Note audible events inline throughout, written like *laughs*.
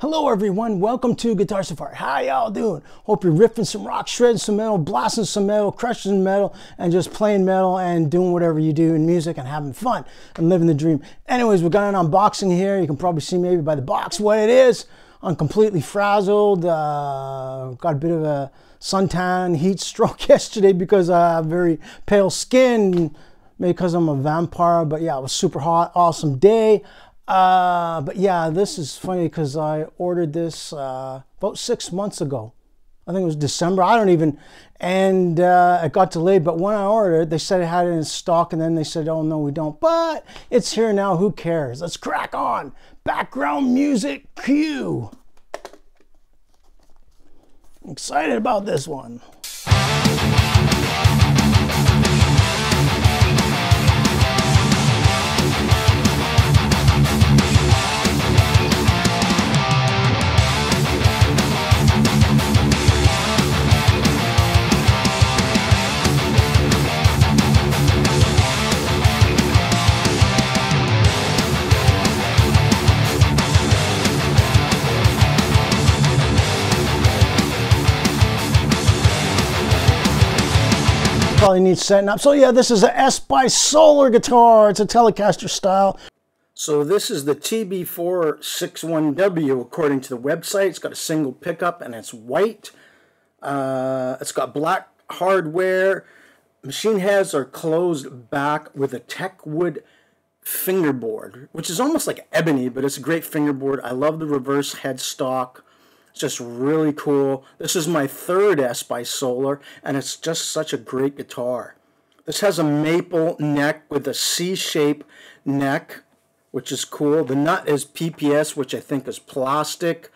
Hello everyone, welcome to Guitar Safari. How y'all doing? Hope you're riffing some rock, shredding some metal, blasting some metal, crushing some metal, and just playing metal and doing whatever you do in music and having fun and living the dream. Anyways, we got an unboxing here. You can probably see maybe by the box what it is. I'm completely frazzled. Uh, got a bit of a suntan heat *laughs* stroke yesterday because I have very pale skin, maybe because I'm a vampire. But yeah, it was super hot, awesome day. Uh, but yeah, this is funny because I ordered this uh, about six months ago. I think it was December. I don't even, and uh, it got delayed. But when I ordered, they said it had it in stock, and then they said, "Oh no, we don't." But it's here now. Who cares? Let's crack on. Background music cue. I'm excited about this one. Probably needs setting up. So yeah, this is a S by Solar guitar. It's a Telecaster style. So this is the TB461W according to the website. It's got a single pickup and it's white. Uh, it's got black hardware. Machine heads are closed back with a Techwood fingerboard, which is almost like ebony, but it's a great fingerboard. I love the reverse headstock. It's just really cool. This is my third S by Solar, and it's just such a great guitar. This has a maple neck with a C-shape neck, which is cool. The nut is PPS, which I think is plastic.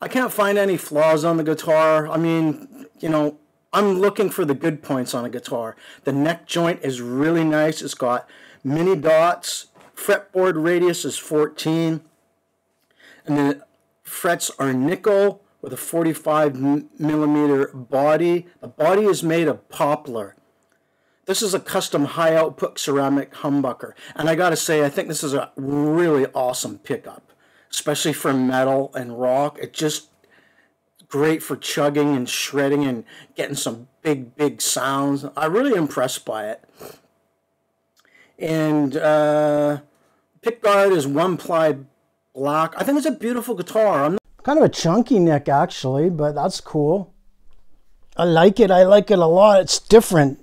I can't find any flaws on the guitar. I mean, you know, I'm looking for the good points on a guitar. The neck joint is really nice. It's got mini dots. Fretboard radius is 14. And then frets are nickel with a 45 millimeter body. The body is made of poplar. This is a custom high output ceramic humbucker. And I gotta say, I think this is a really awesome pickup, especially for metal and rock. It just great for chugging and shredding and getting some big, big sounds. I'm really impressed by it. And uh, pickguard is one ply black. I think it's a beautiful guitar. I'm kind of a chunky neck actually, but that's cool. I like it. I like it a lot. It's different.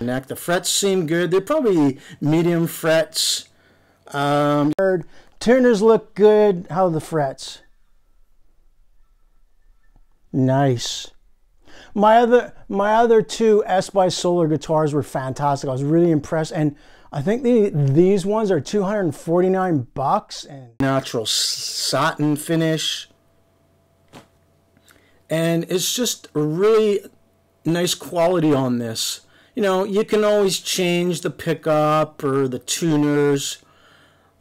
Neck. The frets seem good. They're probably medium frets. Um, tuners look good. How are the frets? Nice. My other my other two S by Solar guitars were fantastic. I was really impressed and I think the these ones are 249 bucks and natural satin finish. And it's just a really nice quality on this. You know, you can always change the pickup or the tuners.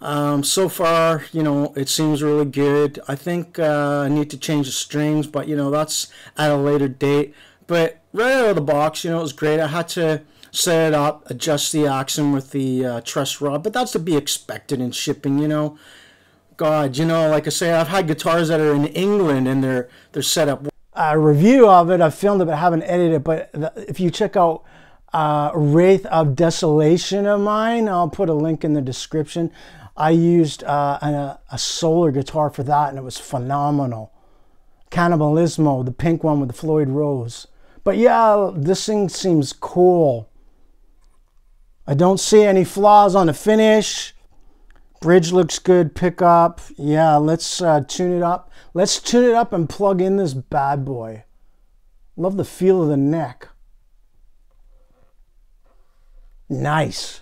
Um, so far, you know, it seems really good. I think uh, I need to change the strings, but you know, that's at a later date. But right out of the box, you know, it was great. I had to set it up, adjust the action with the uh, truss rod, but that's to be expected in shipping, you know. God, you know, like I say, I've had guitars that are in England and they're they're set up. A review of it, I filmed it, but I haven't edited it. But if you check out uh, Wraith of Desolation of mine, I'll put a link in the description. I used uh, a, a solar guitar for that, and it was phenomenal. Cannibalismo, the pink one with the Floyd Rose. But yeah, this thing seems cool. I don't see any flaws on the finish. Bridge looks good. Pickup. Yeah, let's uh, tune it up. Let's tune it up and plug in this bad boy. Love the feel of the neck. Nice.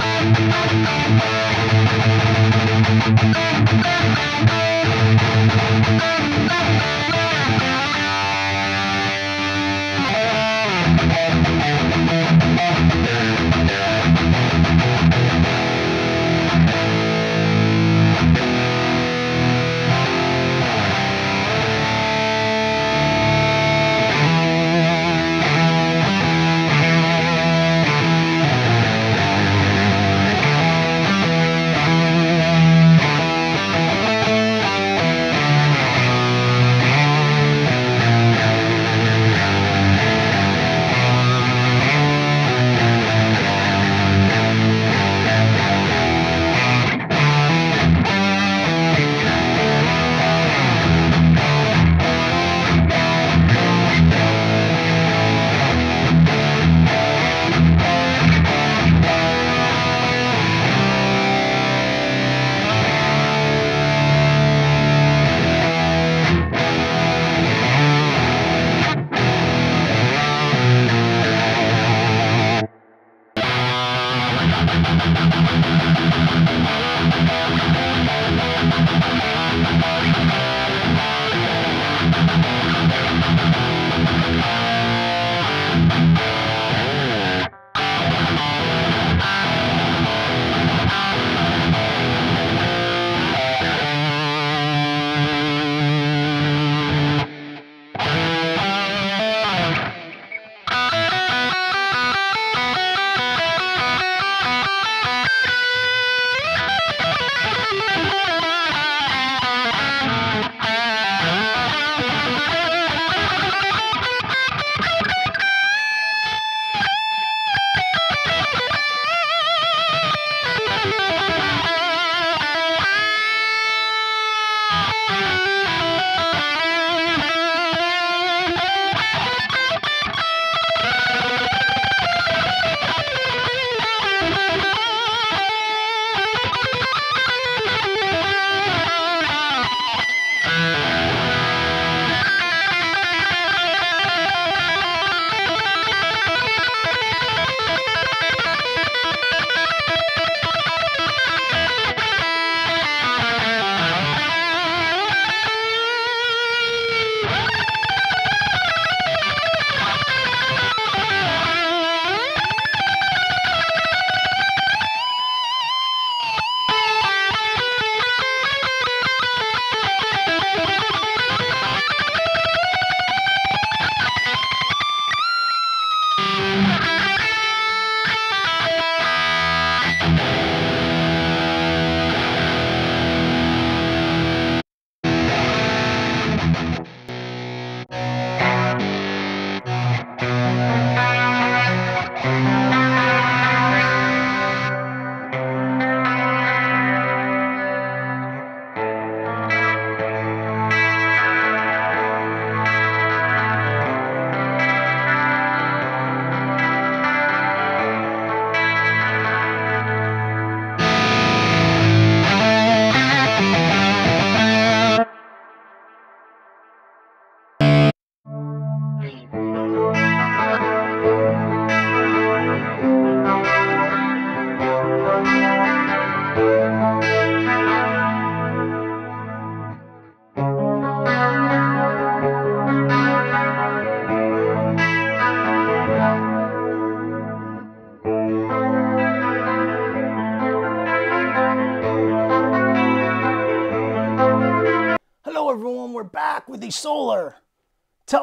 Thank you.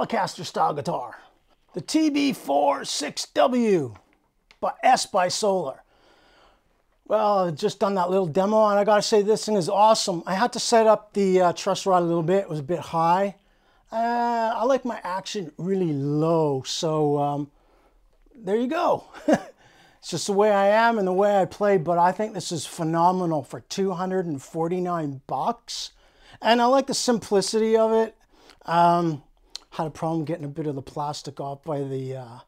Telecaster style guitar. The TB46W by S by Solar. Well, I've just done that little demo and I gotta say this thing is awesome. I had to set up the uh, truss rod a little bit. It was a bit high. Uh, I like my action really low. So um, there you go. *laughs* it's just the way I am and the way I play, but I think this is phenomenal for 249 bucks. And I like the simplicity of it. Um, had a problem getting a bit of the plastic off by the uh,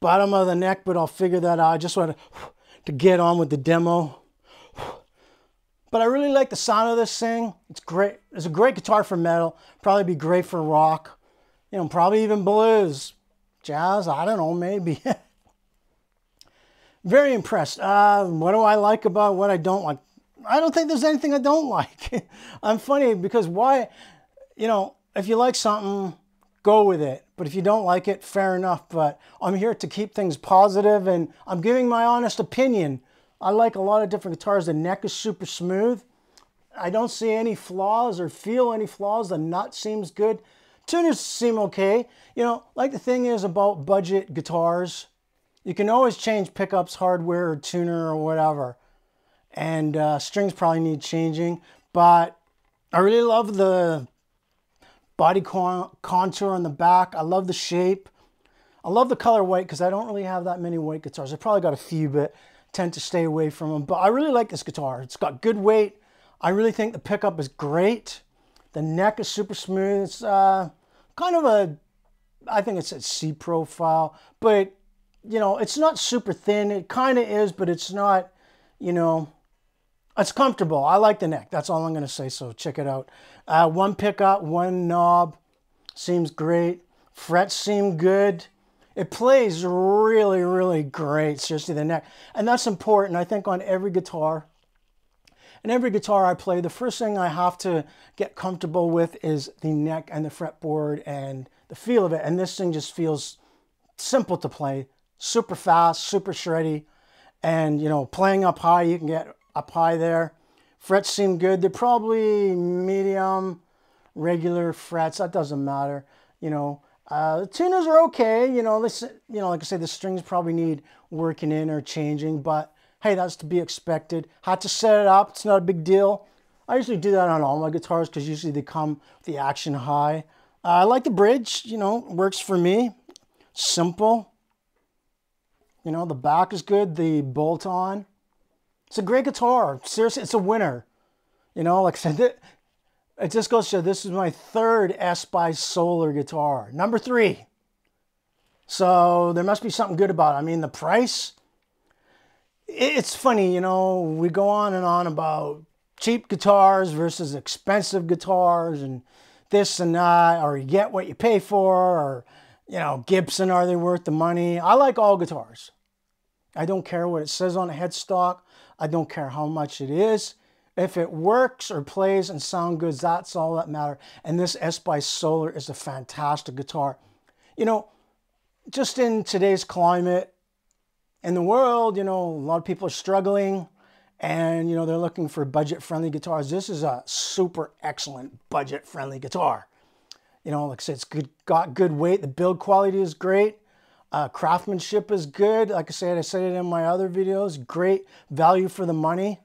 bottom of the neck, but I'll figure that out. I just wanted to get on with the demo. But I really like the sound of this thing. It's great. It's a great guitar for metal. Probably be great for rock. You know, probably even blues, jazz. I don't know, maybe. *laughs* Very impressed. Uh, what do I like about what I don't like? I don't think there's anything I don't *laughs* like. I'm funny because why, you know, if you like something, go with it. But if you don't like it, fair enough. But I'm here to keep things positive and I'm giving my honest opinion. I like a lot of different guitars. The neck is super smooth. I don't see any flaws or feel any flaws. The nut seems good. Tuners seem okay. You know, like the thing is about budget guitars, you can always change pickups, hardware, or tuner, or whatever and uh, strings probably need changing. But I really love the body con contour on the back. I love the shape. I love the color white because I don't really have that many white guitars. I probably got a few, but tend to stay away from them. But I really like this guitar. It's got good weight. I really think the pickup is great. The neck is super smooth. It's uh, kind of a, I think it's a C profile, but you know, it's not super thin. It kind of is, but it's not, you know, it's comfortable. I like the neck. That's all I'm going to say. So check it out. Uh, one pickup, one knob. Seems great. Frets seem good. It plays really, really great. Seriously, the neck. And that's important. I think on every guitar. And every guitar I play, the first thing I have to get comfortable with is the neck and the fretboard and the feel of it. And this thing just feels simple to play. Super fast, super shreddy. And, you know, playing up high, you can get up high there. Frets seem good. They're probably medium, regular frets. That doesn't matter. You know, uh, the tuners are okay. You know, this, you know, like I said, the strings probably need working in or changing, but hey, that's to be expected. Had to set it up. It's not a big deal. I usually do that on all my guitars because usually they come with the action high. Uh, I like the bridge, you know, works for me. Simple. You know, the back is good. The bolt on. It's a great guitar. Seriously, it's a winner. You know, like I said, it, just goes to this is my third S by Solar guitar. Number three. So there must be something good about it. I mean, the price, it's funny, you know, we go on and on about cheap guitars versus expensive guitars and this and that, or you get what you pay for, or, you know, Gibson, are they worth the money? I like all guitars. I don't care what it says on the headstock. I don't care how much it is. If it works or plays and sound good, that's all that matters. And this S by Solar is a fantastic guitar. You know, just in today's climate, in the world, you know, a lot of people are struggling and, you know, they're looking for budget-friendly guitars. This is a super excellent budget-friendly guitar. You know, like I said, it's good, got good weight. The build quality is great. Uh, craftsmanship is good. Like I said, I said it in my other videos. Great value for the money.